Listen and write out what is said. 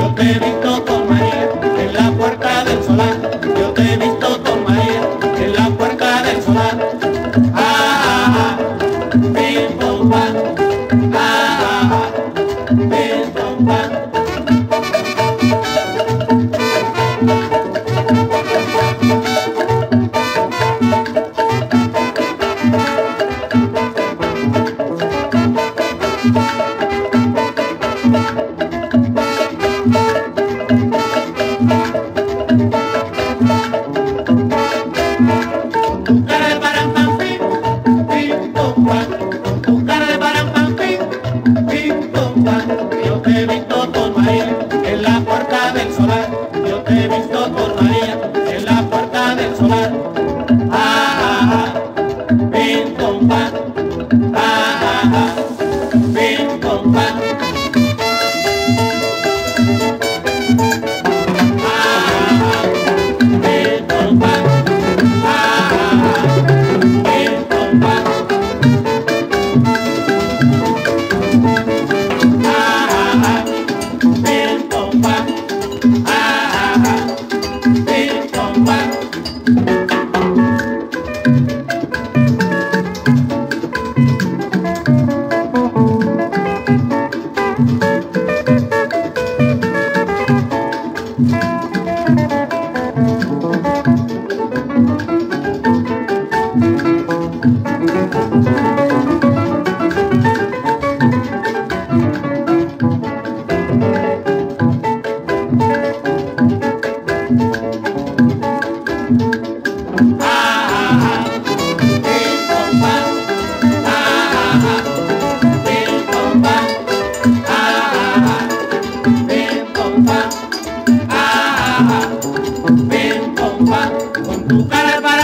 yo te vi Cara de barangampín, ping pong pang. Pugar de barangampín, ping pang. Yo te he visto con María en la puerta del solar. Yo te he visto con María en la puerta del solar. Ah, ah, ah, ping pang. Ah, ah, ah. Para, para.